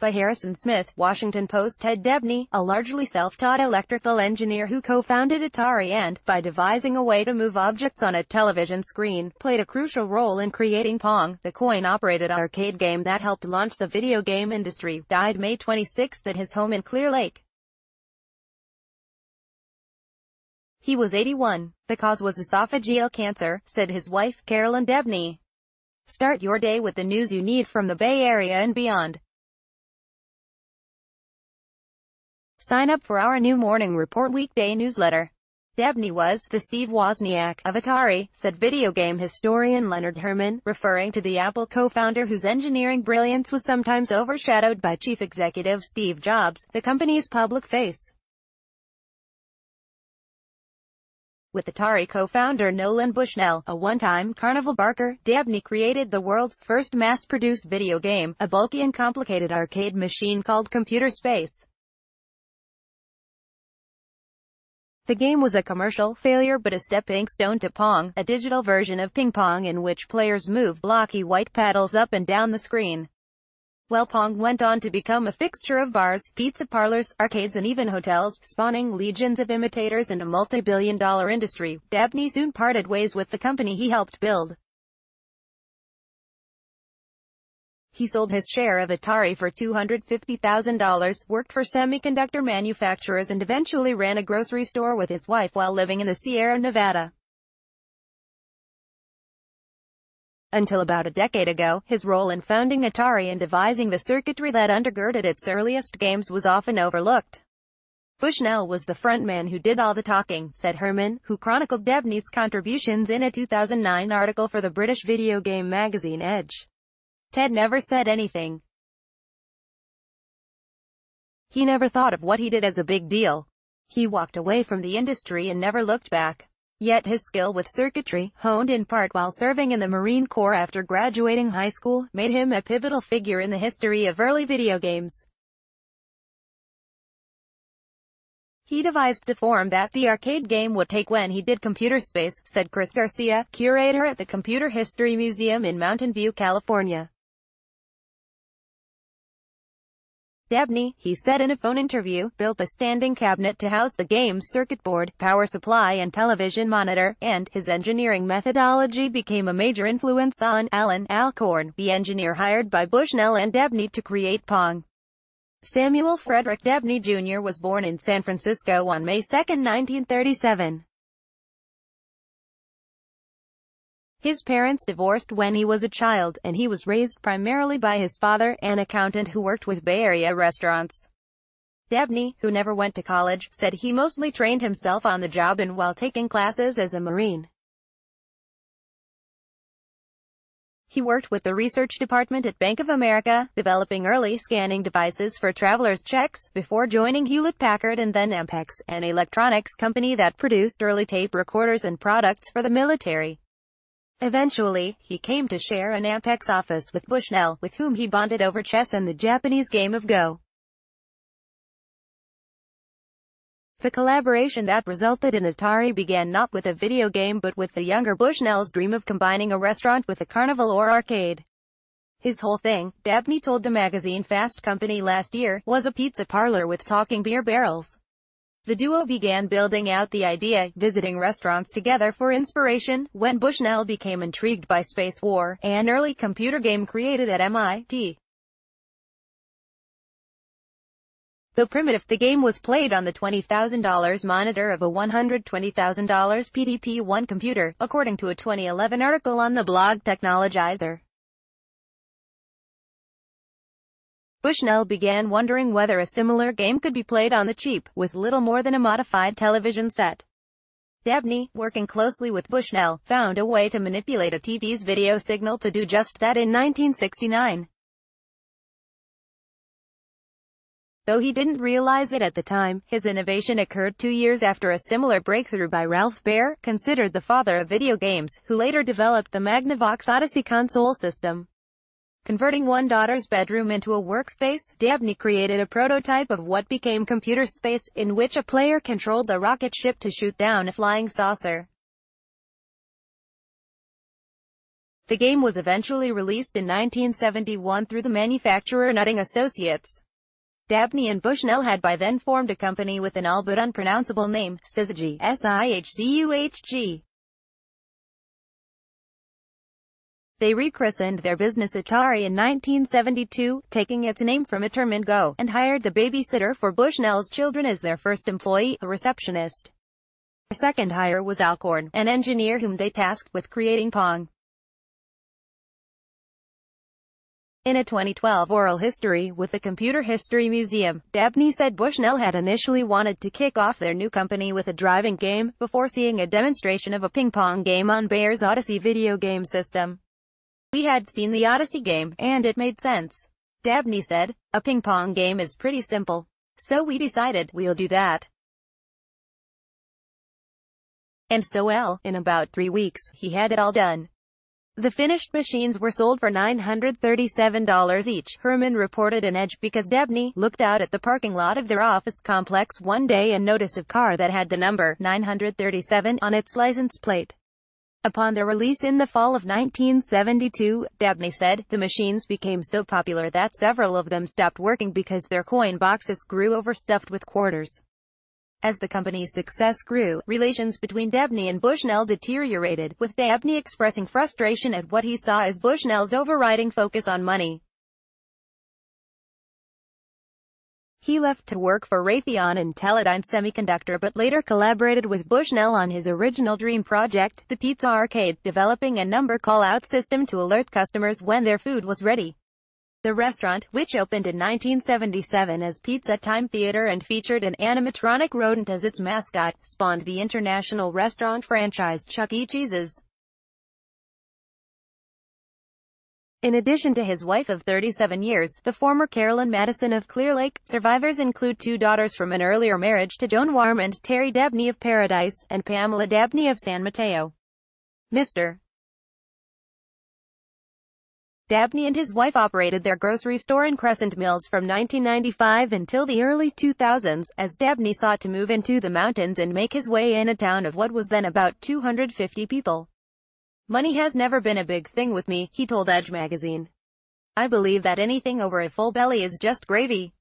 By Harrison Smith, Washington Post Ted Dabney, a largely self-taught electrical engineer who co-founded Atari and, by devising a way to move objects on a television screen, played a crucial role in creating Pong, the coin-operated arcade game that helped launch the video game industry, died May 26 at his home in Clear Lake. He was 81. The cause was esophageal cancer, said his wife, Carolyn Dabney. Start your day with the news you need from the Bay Area and beyond. Sign up for our new Morning Report weekday newsletter. Dabney was the Steve Wozniak of Atari, said video game historian Leonard Herman, referring to the Apple co-founder whose engineering brilliance was sometimes overshadowed by chief executive Steve Jobs, the company's public face. With Atari co-founder Nolan Bushnell, a one-time carnival barker, Dabney created the world's first mass-produced video game, a bulky and complicated arcade machine called Computer Space. The game was a commercial failure but a stepping stone to Pong, a digital version of ping pong in which players move blocky white paddles up and down the screen. Well Pong went on to become a fixture of bars, pizza parlors, arcades and even hotels, spawning legions of imitators and a multi-billion dollar industry. Dabney soon parted ways with the company he helped build. He sold his share of Atari for $250,000, worked for semiconductor manufacturers and eventually ran a grocery store with his wife while living in the Sierra Nevada. Until about a decade ago, his role in founding Atari and devising the circuitry that undergirded its earliest games was often overlooked. Bushnell was the frontman who did all the talking, said Herman, who chronicled Dabney's contributions in a 2009 article for the British video game magazine Edge. Ted never said anything. He never thought of what he did as a big deal. He walked away from the industry and never looked back. Yet his skill with circuitry, honed in part while serving in the Marine Corps after graduating high school, made him a pivotal figure in the history of early video games. He devised the form that the arcade game would take when he did Computer Space, said Chris Garcia, curator at the Computer History Museum in Mountain View, California. Dabney, he said in a phone interview, built a standing cabinet to house the game's circuit board, power supply and television monitor, and his engineering methodology became a major influence on Allan Alcorn, the engineer hired by Bushnell and Dabney to create Pong. Samuel Frederick Dabney Jr. was born in San Francisco on May 2, 1937. His parents divorced when he was a child, and he was raised primarily by his father, an accountant who worked with Bay Area restaurants. Dabney, who never went to college, said he mostly trained himself on the job and while taking classes as a Marine. He worked with the research department at Bank of America, developing early scanning devices for travelers' checks, before joining Hewlett-Packard and then Ampex, an electronics company that produced early tape recorders and products for the military. Eventually, he came to share an Ampex office with Bushnell, with whom he bonded over chess and the Japanese game of Go. The collaboration that resulted in Atari began not with a video game but with the younger Bushnell's dream of combining a restaurant with a carnival or arcade. His whole thing, Dabney told the magazine Fast Company last year, was a pizza parlor with talking beer barrels. The duo began building out the idea, visiting restaurants together for inspiration, when Bushnell became intrigued by Space War, an early computer game created at MIT. Though primitive, the game was played on the $20,000 monitor of a $120,000 PDP-1 computer, according to a 2011 article on the blog Technologizer. Bushnell began wondering whether a similar game could be played on the cheap, with little more than a modified television set. Dabney, working closely with Bushnell, found a way to manipulate a TV's video signal to do just that in 1969. Though he didn't realize it at the time, his innovation occurred two years after a similar breakthrough by Ralph Baer, considered the father of video games, who later developed the Magnavox Odyssey console system. Converting one daughter's bedroom into a workspace, Dabney created a prototype of what became Computer Space, in which a player controlled a rocket ship to shoot down a flying saucer. The game was eventually released in 1971 through the manufacturer Nutting Associates. Dabney and Bushnell had by then formed a company with an all but unpronounceable name, Syzygy, S-I-H-C-U-H-G. They rechristened their business Atari in 1972, taking its name from a term and Go, and hired the babysitter for Bushnell's children as their first employee, a receptionist. Their second hire was Alcorn, an engineer whom they tasked with creating Pong. In a 2012 oral history with the Computer History Museum, Dabney said Bushnell had initially wanted to kick off their new company with a driving game, before seeing a demonstration of a ping-pong game on Baer's Odyssey video game system. We had seen the Odyssey game, and it made sense. Dabney said, a ping-pong game is pretty simple. So we decided, we'll do that. And so well, in about three weeks, he had it all done. The finished machines were sold for $937 each. Herman reported an edge because Dabney looked out at the parking lot of their office complex one day and noticed a car that had the number 937 on its license plate. Upon their release in the fall of 1972, Dabney said, the machines became so popular that several of them stopped working because their coin boxes grew overstuffed with quarters. As the company's success grew, relations between Dabney and Bushnell deteriorated, with Dabney expressing frustration at what he saw as Bushnell's overriding focus on money. He left to work for Raytheon and Teledyne Semiconductor but later collaborated with Bushnell on his original dream project, the Pizza Arcade, developing a number call-out system to alert customers when their food was ready. The restaurant, which opened in 1977 as Pizza Time Theater and featured an animatronic rodent as its mascot, spawned the international restaurant franchise Chuck E. Cheese's. In addition to his wife of 37 years, the former Carolyn Madison of Clear Lake, survivors include two daughters from an earlier marriage to Joan Warm and Terry Dabney of Paradise, and Pamela Dabney of San Mateo. Mr. Dabney and his wife operated their grocery store in Crescent Mills from 1995 until the early 2000s, as Dabney sought to move into the mountains and make his way in a town of what was then about 250 people. Money has never been a big thing with me, he told Edge magazine. I believe that anything over a full belly is just gravy.